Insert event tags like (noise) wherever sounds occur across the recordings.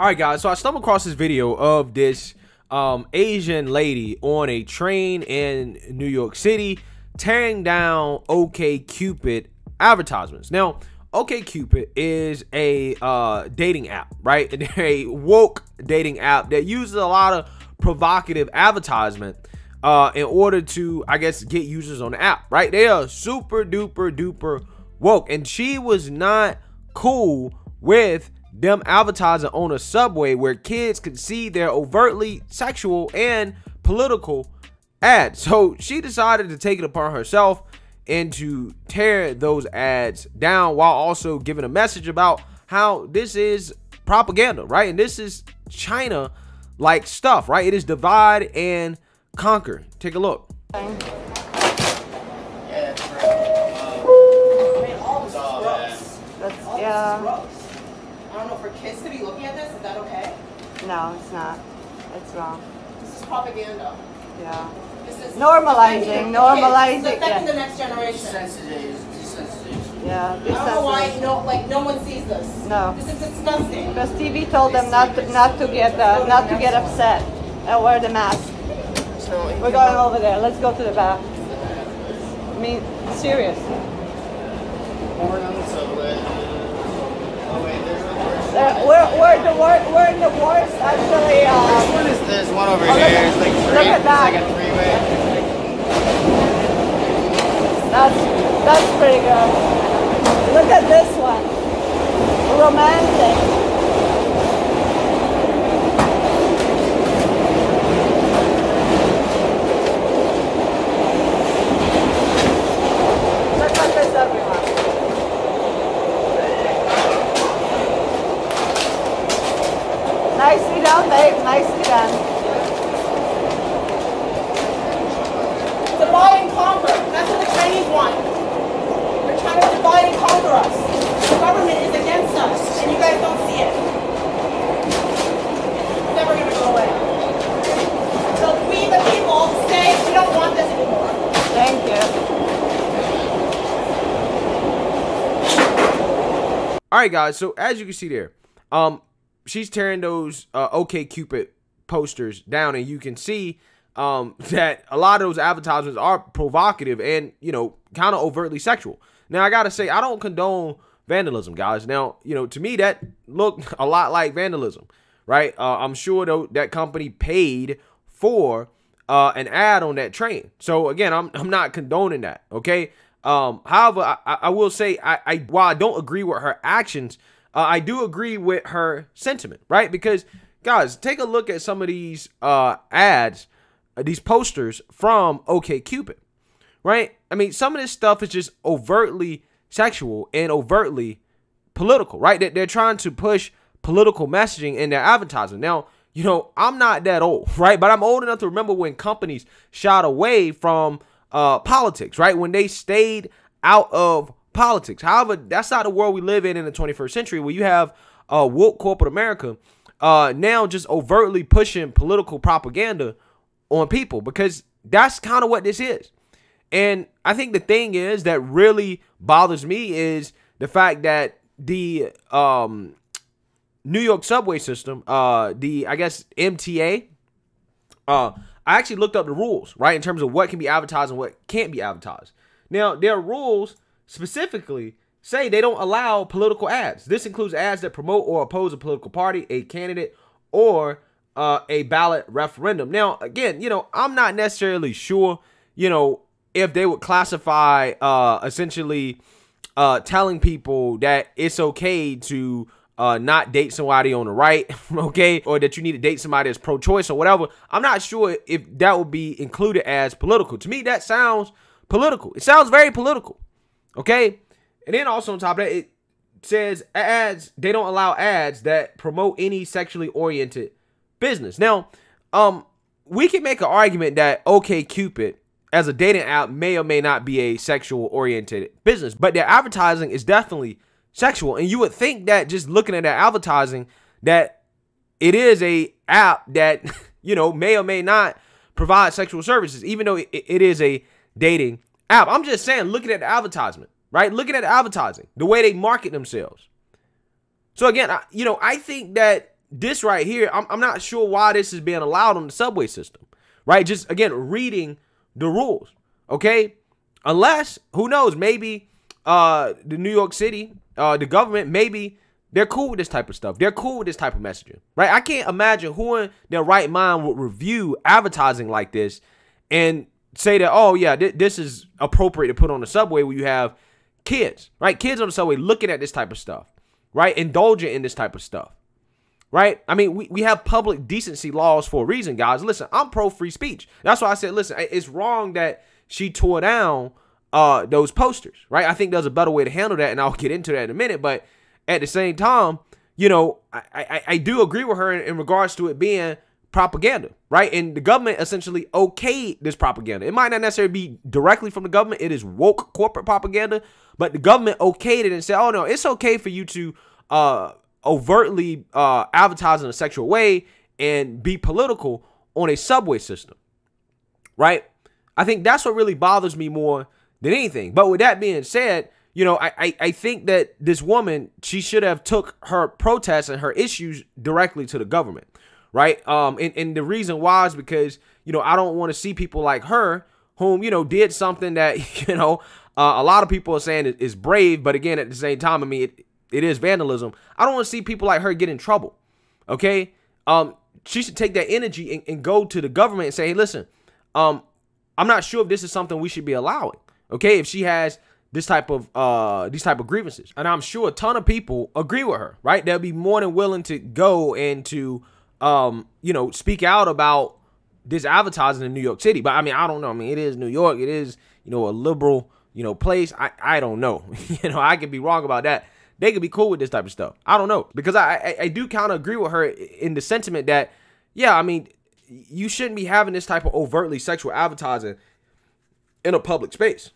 All right, guys. So I stumbled across this video of this um, Asian lady on a train in New York City tearing down OK Cupid advertisements. Now, OK Cupid is a uh, dating app, right? (laughs) a woke dating app that uses a lot of provocative advertisement uh, in order to, I guess, get users on the app, right? They are super duper duper woke, and she was not cool with them advertising on a subway where kids could see their overtly sexual and political ads. (laughs) So she decided to take it upon herself and to tear those ads down while also giving a message about how this is propaganda, right? And this is China like stuff, right? It is divide and conquer. Take a look. yeah. I don't know, for kids to be looking at this, is that okay? No, it's not. It's wrong. This is propaganda. Yeah. This is Normalizing, the normalizing. It's affecting yeah. the next generation. Desensitization. Desensitization. Yeah. I don't know why no, like no one sees this. No. This is disgusting. Because TV told them not to, not to get uh, not to get upset and wear the mask. So, We're going over there. Let's go to the back. I mean, serious. Born on the subway. Uh, we're, we're the wor- we're in the worst actually. Which Uh, one is this? One over Oh, here. It's like look three. at It's that. like a three-way. that's that's pretty good. Look at this one. Romantic. Look at this, everyone. Nicely done, babe. Nicely done. Divide and conquer. That's what the Chinese want. They're trying to divide and conquer us. The government is against us, and you guys don't see it. It's never gonna go away. So we, the people, say we don't want this anymore. Thank you. All right, guys. So as you can see there, um, she's tearing those uh, OK Cupid posters down, and you can see um (laughs) that a lot of those advertisements are provocative and you know kind of overtly sexual. Now I gotta say I don't condone vandalism, guys. Now you know to me that looked (laughs) a lot like vandalism, right? Uh, I'm sure though that company paid for uh, an ad on that train. So again, I'm I'm not condoning that. Okay. Um, however, I, I will say I, I while I don't agree with her actions, uh, I do agree with her sentiment, right? Because guys, take a look at some of these uh ads, uh, these posters from OK Cupid, right? I mean, some of this stuff is just overtly sexual and overtly political, right? They- They're trying to push political messaging in their advertising. Now, you know, I'm not that old, (laughs) right? But I'm old enough to remember when companies shot away from uh, politics, right? When they stayed out of politics. However, that's not the world we live in in the 21st century, where you have uh, woke corporate America uh, now just overtly pushing political propaganda on people because that's kind of what this is. And I think the thing is that really bothers me is the fact that the um, New York subway system, uh, the I guess MTA, uh, I actually looked up the rules, right, in terms of what can be advertised and what can't be advertised. Now, their rules specifically say they don't allow political ads. This includes ads that promote or oppose a political party, a candidate, or uh, a ballot referendum. Now, again, you know, I'm not necessarily sure, you know, if they would classify uh, essentially uh, telling people that it's okay to uh, not date somebody on the right, (laughs) okay, or that you need to date somebody that's pro-choice or whatever. I'm not sure if that would be included as political. To me, that sounds political. It sounds very political, okay. And then also on top of that, it says ads. They don't allow ads that promote any sexually oriented business. Now, um, we can make an argument that OK Cupid as a dating app may or may not be a sexual oriented business, but their advertising is definitely sexual. And you would think that just looking at their advertising that it is a app that (laughs) you know may or may not provide sexual services, even though it, it is a dating app. I'm just saying, looking at the advertisement, right? Looking at the advertising, the way they market themselves. So again, I, you know, I think that this right here, I'm, I'm not sure why this is being allowed on the subway system, right? Just again, reading the rules, okay? Unless, who knows, maybe uh, the New York City, uh, the government, maybe they're cool with this type of stuff. They're cool with this type of messaging, right? I can't imagine who in their right mind would review advertising like this and say that, oh yeah, th- this is appropriate to put on the subway where you have kids, right? Kids on the subway looking at this type of stuff, right? Indulging in this type of stuff, right? I mean, we, we have public decency laws for a reason, guys. Listen, I'm pro free speech. That's why I said, listen, it's wrong that she tore down uh those posters, right? I think there's a better way to handle that, and I'll get into that in a minute. But at the same time, you know, I I, I do agree with her in, in regards to it being propaganda, right? And the government essentially okayed this propaganda. It might not necessarily be directly from the government. It is woke corporate propaganda, but the government okayed it and said, "Oh no, it's okay for you to uh overtly uh advertise in a sexual way and be political on a subway system." Right? I think that's what really bothers me more than anything. But with that being said, you know, I, I, I think that this woman, she should have took her protests and her issues directly to the government, right? Um, and, and the reason why is because, you know, I don't want to see people like her whom, you know, did something that, (laughs) you know, uh, a lot of people are saying is brave, but again, at the same time, I mean, it, it is vandalism. I don't want to see people like her get in trouble, okay? Um, she should take that energy and, and go to the government and say, hey, listen, um, I'm not sure if this is something we should be allowing. Okay, if she has this type of uh these type of grievances, and I'm sure a ton of people agree with her, right? They'll be more than willing to go and to um you know speak out about this advertising in New York City. But I mean, I don't know. I mean, it is New York. It is you know a liberal you know place. I I don't know. (laughs) you know, I could be wrong about that. They could be cool with this type of stuff. I don't know because I I, I do kind of agree with her in the sentiment that yeah, I mean you shouldn't be having this type of overtly sexual advertising in a public space.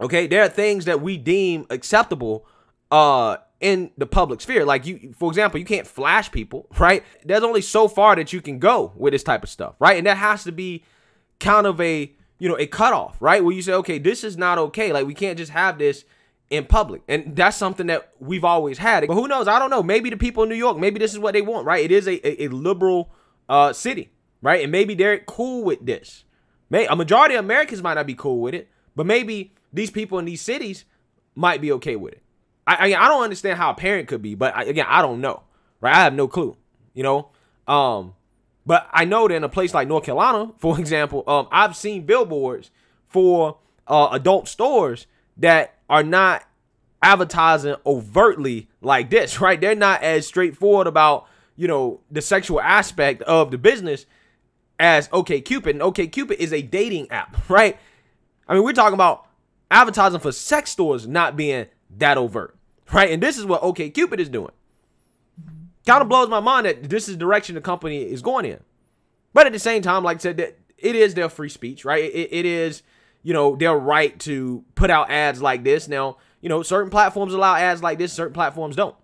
Okay, there are things that we deem acceptable uh in the public sphere. Like you for example, you can't flash people, (laughs) right? There's only so far that you can go with this type of stuff, right? And that has to be kind of a, you know, a cutoff, right? Where you say, okay, this is not okay. Like we can't just have this in public. And that's something that we've always had. But who knows? I don't know. Maybe the people in New York, maybe this is what they want, right? It is a, a, a liberal uh city right? And maybe they're cool with this. May a majority of Americans might not be cool with it, but maybe these people in these cities might be okay with it. I I, I don't understand how a parent could be, but I, again, I don't know, right? I have no clue, you know. Um, but I know that in a place like North Carolina, (laughs) for example, um, I've seen billboards for uh, adult stores that are not advertising overtly like this, (laughs) right? They're not as straightforward about you know the sexual aspect of the business as OKCupid. And OKCupid is a dating app, (laughs) right? I mean, we're talking about advertising for sex stores not being that overt, right? And this is what OKCupid is doing. Kind of blows my mind that this is the direction the company is going in. But at the same time, like I said, that it is their free speech, right? It, it is, you know, their right to put out ads like this. Now, you know, certain platforms allow ads like this, certain platforms don't.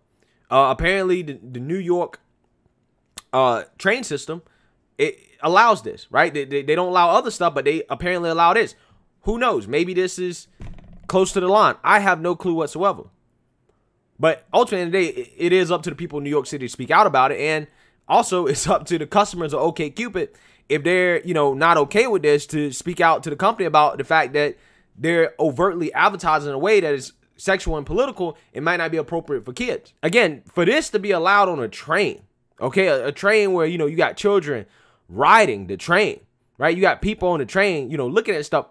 Uh, apparently, the, the New York uh, train system it allows this, right? They, they, they don't allow other stuff, but they apparently allow this. Who knows? Maybe this is close to the line. I have no clue whatsoever. But ultimately, it is up to the people in New York City to speak out about it, and also (laughs) it's up to the customers of OKCupid if they're you know not okay with this to speak out to the company about the fact that they're overtly advertising in a way that is sexual and political. It might not be appropriate for kids. Again, for this to be allowed on a train, okay, a, a train where you know you got children riding the train, right? You got people on the train, you know, looking at stuff.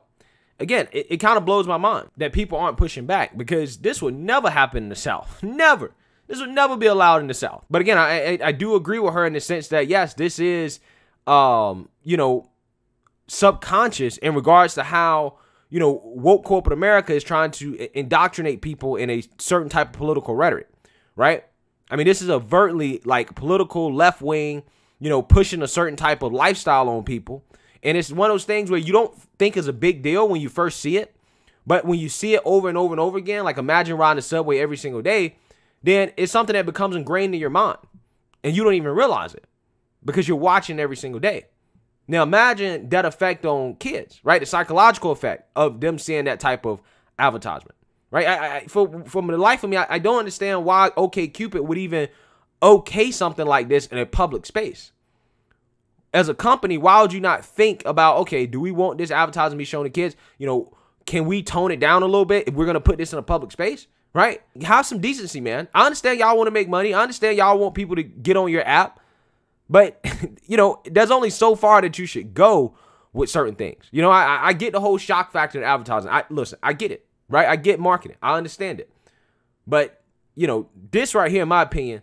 Again, it, it kind of blows my mind that people aren't pushing back because this would never happen in the South. Never. This would never be allowed in the South. But again, I, I, I do agree with her in the sense that yes, this is, um, you know, subconscious in regards to how you know woke corporate America is trying to indoctrinate people in a certain type of political rhetoric, right? I mean, this is overtly like political left wing you know, pushing a certain type of lifestyle on people. And it's one of those things where you don't think is a big deal when you first see it. But when you see it over and over and over again, like imagine riding the subway every single day, then it's something that becomes ingrained in your mind. And you don't even realize it because you're watching every single day. Now imagine that effect on kids, right? The psychological effect of them seeing that type of advertisement, right? I, I, for, from the life of me, I, I don't understand why OK Cupid would even okay something like this in a public space? As a company, why would you not think about, okay, do we want this advertising to be shown to kids? You know, can we tone it down a little bit if we're gonna put this in a public space? Right? Have some decency, man. I understand y'all want to make money. I understand y'all want people to get on your app. But (laughs) you know, there's only so far that you should go with certain things. You know, I, I get the whole shock factor in advertising. I listen, I get it, right? I get marketing. I understand it. But you know, this right here, in my opinion,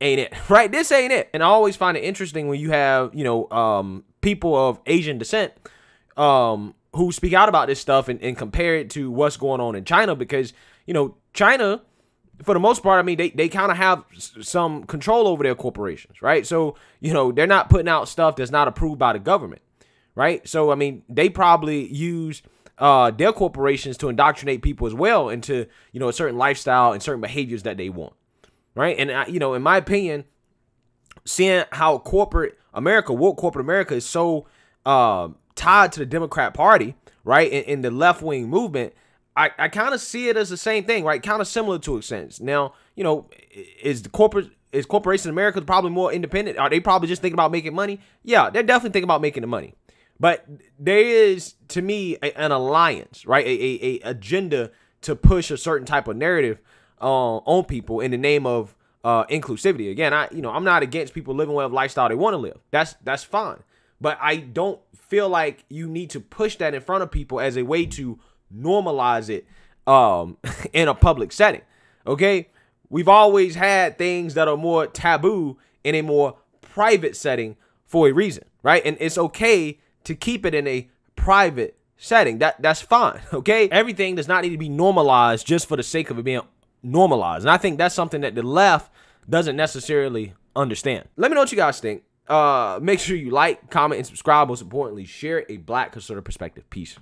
ain't it. (laughs) Right? This ain't it. And I always find it interesting when you have, you know, um, people of Asian descent um, who speak out about this stuff and, and compare it to what's going on in China because, you know, China, for the most part, I mean, they, they kind of have some control over their corporations, right? So, you know, they're not putting out stuff that's not approved by the government, right? So, I mean, they probably use uh, their corporations to indoctrinate people as well into, you know, a certain lifestyle and certain behaviors that they want, right? And, uh, you know, in my opinion, seeing how corporate America, woke corporate America is so uh, tied to the Democrat Party, right, in, in the left wing movement, I, I kind of see it as the same thing, right? Kind of similar to a sense. Now, you know, is the corporate is corporation America probably more independent? Are they probably just thinking about making money? Yeah, they're definitely thinking about making the money. But there is, to me, a, an alliance, right? A, a, a, agenda to push a certain type of narrative uh, on people in the name of uh, inclusivity. Again, I you know I'm not against people living whatever lifestyle they want to live. That's that's fine. But I don't feel like you need to push that in front of people as a way to normalize it um, (laughs) in a public setting. Okay, we've always had things that are more taboo in a more private setting for a reason, right? And it's okay to keep it in a private setting. That that's fine. (laughs) Okay, everything does not need to be normalized just for the sake of it being normalized. And I think that's something that the left doesn't necessarily understand. Let me know what you guys think. Uh, make sure you like, comment, and subscribe. Most importantly, share a black conservative perspective. Peace.